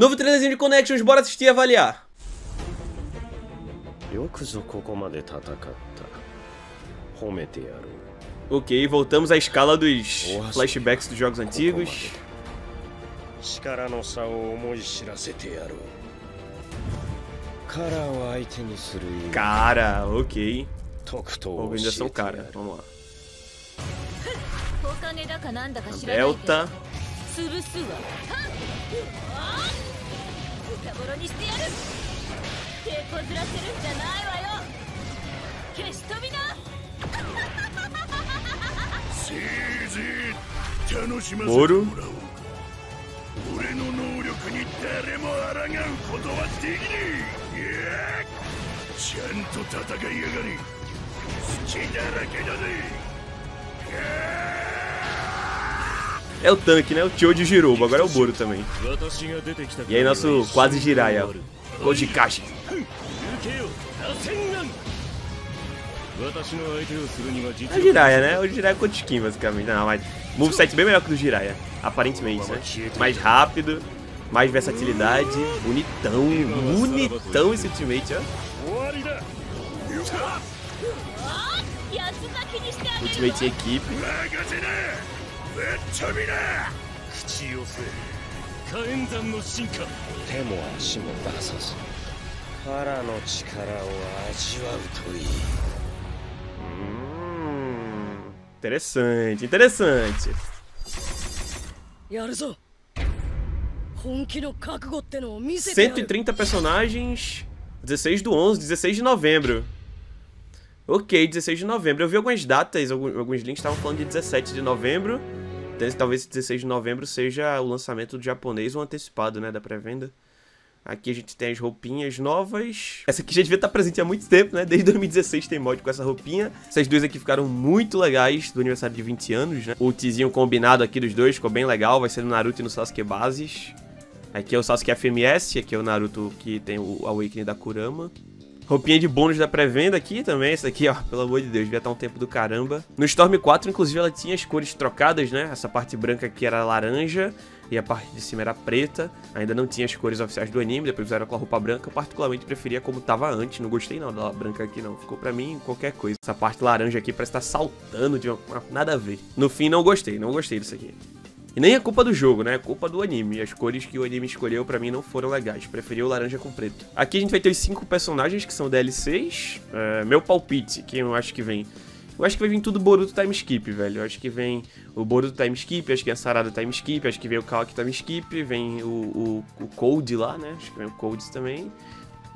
Novo trailerzinho de Connections, bora assistir e avaliar. Ok, voltamos à escala dos flashbacks dos jogos antigos. Cara, ok. Organização cara, vamos lá. Delta. 潰すわはっズタボロにしてやる！手こずらせるんじゃないわよ！消し飛びな！せいぜい楽しませてもらおう.俺の能力に誰も抗うことはできねえちゃんと戦いやがれ。好きだらけだぜ É o tanque, né? O tio de Jirobo, agora é o Boro também. E aí nosso quase Jiraiya, Kojikashi. É o Jiraiya, né? O Jiraiya é Kotikin, basicamente. Não, mas moveset bem melhor que o do Jiraiya, aparentemente, né? Mais rápido, mais versatilidade, bonitão, bonitão esse ultimate, ó. Ultimate em equipe. 任せなぶっ飛びな口寄せ火炎山の進化手も足も出さずカラーの力を味わうといい Hum, interessante, interessante. やるぞ本気の覚悟ってのを見せてやる130 personagens. 16 do 11, 16 de novembro. Ok, 16 de novembro. Eu vi algumas datas, alguns, alguns links estavam falando de 17 de novembro. Então, talvez 16 de novembro seja o lançamento do japonês ou antecipado, né, da pré-venda. Aqui a gente tem as roupinhas novas. Essa aqui já devia estar presente há muito tempo, né? Desde 2016 tem mod com essa roupinha. Essas duas aqui ficaram muito legais do aniversário de 20 anos, né? O ultizinho combinado aqui dos dois ficou bem legal. Vai ser no Naruto e no Sasuke bases. Aqui é o Sasuke FMS, aqui é o Naruto que tem o Awakening da Kurama. Roupinha de bônus da pré-venda aqui também, essa aqui, ó, pelo amor de Deus, devia estar um tempo do caramba. No Storm 4, inclusive, ela tinha as cores trocadas, né? Essa parte branca aqui era laranja e a parte de cima era preta. Ainda não tinha as cores oficiais do anime, depois fizeram com a roupa branca. Eu particularmente preferia como tava antes, não gostei não da branca aqui não. Ficou pra mim qualquer coisa. Essa parte laranja aqui parece estar saltando de uma... nada a ver. No fim, não gostei, não gostei disso aqui. E nem é culpa do jogo, né? É culpa do anime. As cores que o anime escolheu pra mim não foram legais. Preferi o laranja com preto. Aqui a gente vai ter os cinco personagens que são DLCs. É, meu palpite, que eu acho que vem. Eu acho que vai vir tudo Boruto Time Skip, velho. Eu acho que vem o Boruto Time Skip, acho que é a Sarada Time Skip, acho que vem o Kawaki Time Skip, vem o, o, o Cold lá, né? Acho que vem o Cold também.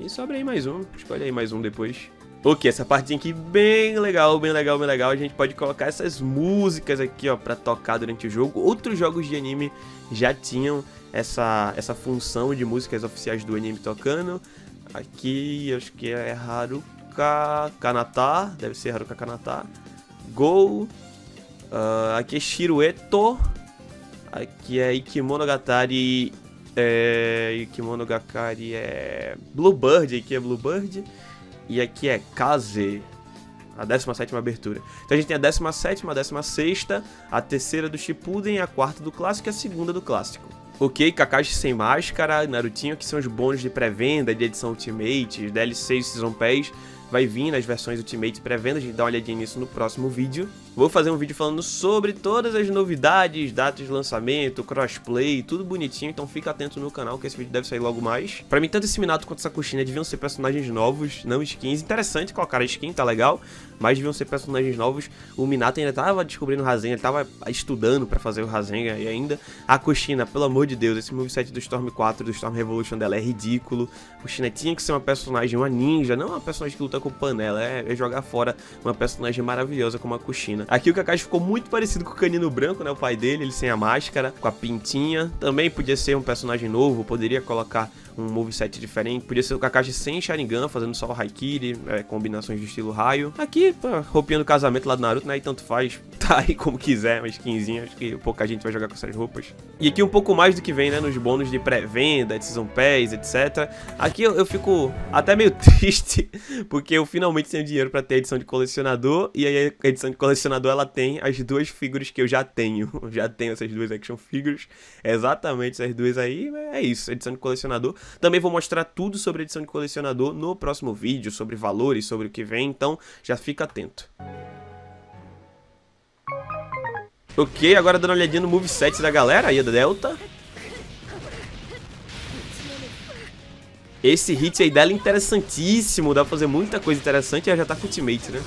E sobra aí mais um. Escolhe aí mais um depois. Ok, essa partinha aqui bem legal, bem legal, bem legal. A gente pode colocar essas músicas aqui, ó, pra tocar durante o jogo. Outros jogos de anime já tinham essa, essa função de músicas oficiais do anime tocando. Aqui, acho que é Haruka Kanata, deve ser Haruka Kanata. Go. Ah, aqui é Shirueto. Aqui é Ikimonogatari. É, Ikimonogatari é Bluebird, aqui é Bluebird. E aqui é Kaze, a 17 abertura. Então a gente tem a 17, a 16, a terceira do Shippuden, a quarta do clássico e a segunda do clássico. Ok, Kakashi sem máscara, Narutinho, que são os bônus de pré-venda, de edição Ultimate, DLC e Season Pass. Vai vir nas versões Ultimate pré-venda, a gente dá uma olhadinha nisso no próximo vídeo. Vou fazer um vídeo falando sobre todas as novidades, datas de lançamento, crossplay, tudo bonitinho, então fica atento no canal que esse vídeo deve sair logo mais. Pra mim, tanto esse Minato quanto essa coxinha deviam ser personagens novos, não skins. Interessante colocar a skin, tá legal, mas deviam ser personagens novos. O Minato ainda tava descobrindo o Rasengan, ele tava estudando pra fazer o Rasengan e ainda. A coxina, pelo amor de Deus, esse moveset do Storm 4, do Storm Revolution dela é ridículo. A coxina tinha que ser uma personagem, uma ninja, não uma personagem que luta com panela, é, é jogar fora uma personagem maravilhosa como a coxina. Aqui o Kakashi ficou muito parecido com o Canino Branco, né? O pai dele, ele sem a máscara, com a pintinha. Também podia ser um personagem novo, poderia colocar um moveset diferente. Podia ser o Kakashi sem Sharingan, fazendo só o Haikiri, é, combinações de estilo raio. Aqui, pô, roupinha do casamento lá do Naruto, né? E tanto faz, tá aí como quiser, uma skinzinha. Acho que pouca gente vai jogar com essas roupas. E aqui um pouco mais do que vem, né? Nos bônus de pré-venda, de Season Pass, etc. Aqui eu, eu fico até meio triste, porque Porque eu finalmente tenho dinheiro pra ter a edição de colecionador. E aí a edição de colecionador ela tem as duas figuras que eu já tenho. Eu já tenho essas duas action figures. Exatamente essas duas aí. É isso, edição de colecionador. Também vou mostrar tudo sobre edição de colecionador no próximo vídeo, sobre valores, sobre o que vem. Então já fica atento. Ok, agora dando uma olhadinha no moveset da galera aí da Delta. Esse hit aí dela é interessantíssimo, dá pra fazer muita coisa interessante e ela já tá com ultimate, né?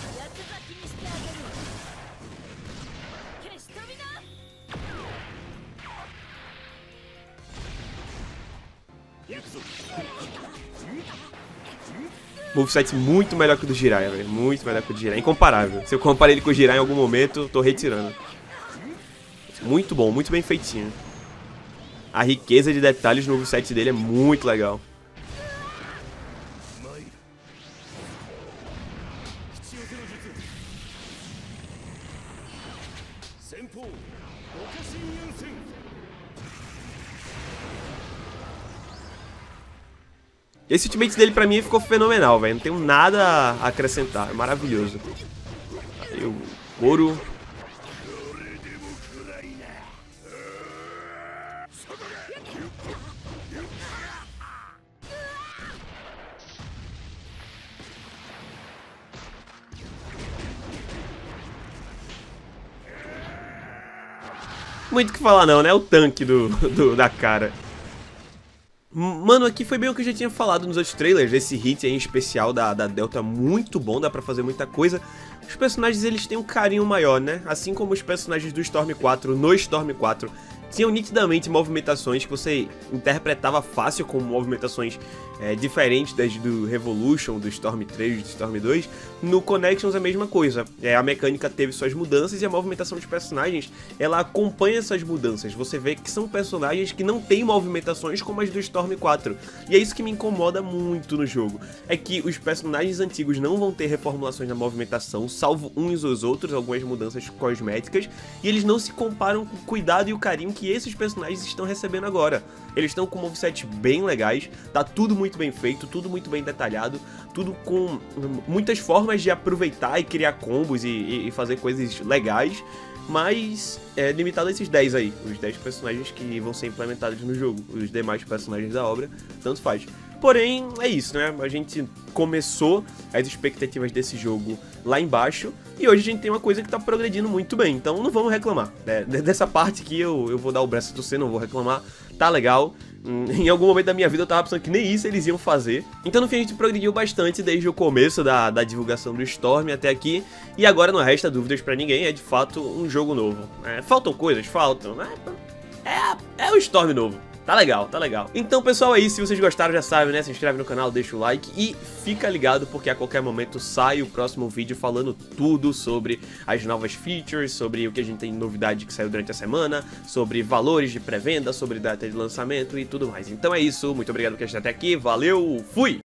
Moveset muito melhor que o do Jiraiya, velho. Muito melhor que o do Jiraiya. Incomparável. Se eu comparar ele com o Jiraiya em algum momento, eu tô retirando. Muito bom, muito bem feitinho. A riqueza de detalhes no moveset dele é muito legal. Esse ultimate dele pra mim ficou fenomenal, velho. Não tenho nada a acrescentar. Maravilhoso. Aí o Goro. Muito o que falar não, né? O tanque do, do- da cara. Mano, aqui foi bem o que eu já tinha falado nos outros trailers. Esse hit aí em especial da, da Delta é muito bom, dá pra fazer muita coisa. Os personagens eles têm um carinho maior, né? Assim como os personagens do Storm 4 no Storm 4 tinham nitidamente movimentações que você interpretava fácil como movimentações é, diferentes das do Revolution, do Storm 3, do Storm 2. No Connections é a mesma coisa. É, a mecânica teve suas mudanças e a movimentação dos personagens ela acompanha essas mudanças. Você vê que são personagens que não têm movimentações como as do Storm 4. E é isso que me incomoda muito no jogo. É que os personagens antigos não vão ter reformulações na movimentação, salvo uns ou os outros, algumas mudanças cosméticas, e eles não se comparam com o cuidado e o carinho que esses personagens estão recebendo agora. Eles estão com movesets bem legais, tá tudo muito bem feito, tudo muito bem detalhado, tudo com muitas formas de aproveitar e criar combos e, e- e fazer coisas legais, mas é limitado a esses 10 aí, os 10 personagens que vão ser implementados no jogo. Os demais personagens da obra, tanto faz. Porém, é isso, né? A gente começou as expectativas desse jogo lá embaixo e hoje a gente tem uma coisa que tá progredindo muito bem, então não vamos reclamar. né? Dessa parte aqui eu, eu vou dar o braço a torcer, não vou reclamar, tá legal. Hum, Em algum momento da minha vida eu tava pensando que nem isso eles iam fazer. Então no fim a gente progrediu bastante desde o começo da, da divulgação do Storm até aqui. E agora não resta dúvidas pra ninguém, é de fato um jogo novo. É, faltam coisas, faltam, né? É, é o Storm novo. Tá legal, tá legal. Então, pessoal, é isso. Se vocês gostaram, já sabem, né? Se inscreve no canal, deixa o like e fica ligado porque a qualquer momento sai o próximo vídeo falando tudo sobre as novas features, sobre o que a gente tem de novidade que saiu durante a semana, sobre valores de pré-venda, sobre data de lançamento e tudo mais. Então é isso. Muito obrigado por assistir até aqui. Valeu, fui!